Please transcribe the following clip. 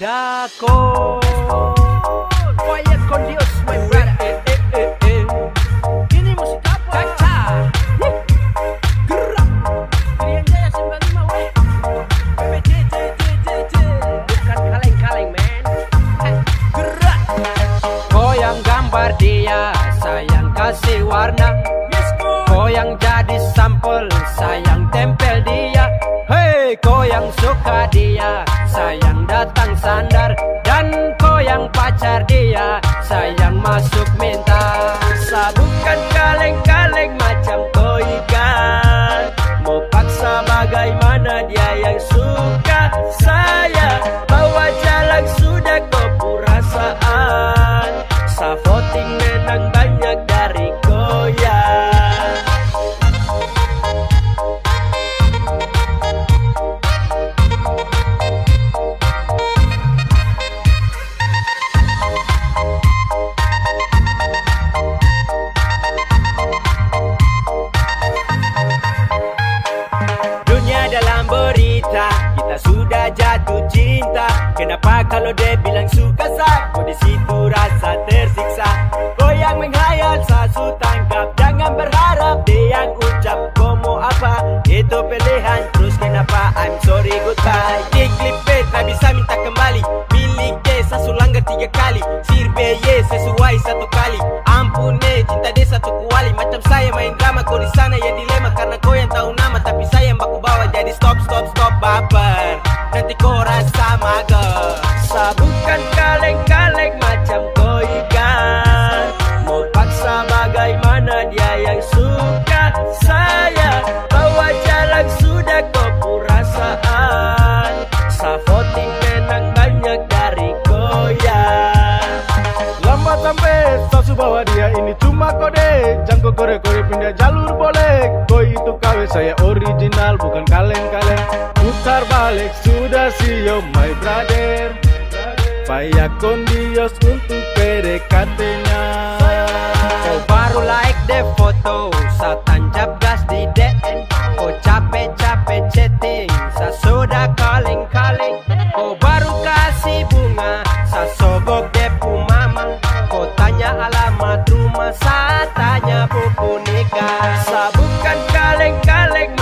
Dako. Quiet con Dios, my brother. Eh, eh, eh. Ini musik apa? Kaca Gerak Pilihan Jaya 95 weh PPJJJJJ Bukan kaleng-kaleng men Gerak Goyang gambar dia Sayang kasih warna. Goyang jadi sampel Sayang tempel dia datang sandar Dan kau yang pacar dia. Sayang masuk minta sudah jatuh cinta. Kenapa kalau dia bilang suka sa Kau di situ rasa tersiksa. Goyang menghayal sasu tangkap. Jangan berharap dia yang ucap Kau mau apa. Itu pilihan. Terus kenapa I'm sorry goodbye? Di klip bed tak bisa minta kembali. Milik sasu langgar tiga kali. Sirbe ye sesuai satu kali. Ampun eh cinta dia satu kuali. Macam saya main drama kau di sana yang dilema. Karena kau yang tahu nama tapi saya yang baku bawa. Jadi stop stop stop baper Nanti kau rasa mager. Sabukan kaleng-kaleng macam kau ikan. Mau paksa bagaimana dia yang suka saya? Bawa jalan sudah kau perasaan Sa voting menang banyak dari goyang Lambat sampai sasu bawa dia ini cuma kode. Jangko kore-kore pindah jalur boleh. Koi itu KW saya original bukan kaleng-kaleng putar balik sudah siyo my brother. Payah kondios untuk PDKT-nya Kau oh, baru like the foto Sa tanjap gas di DM Kau oh, capek-capek chatting. Sa sudah kaleng-kaleng. Kau baru kasih bunga. Sa sogok depu mama Kau tanya alamat rumah. Sa tanya buku nikah. Sa bukan kaleng-kaleng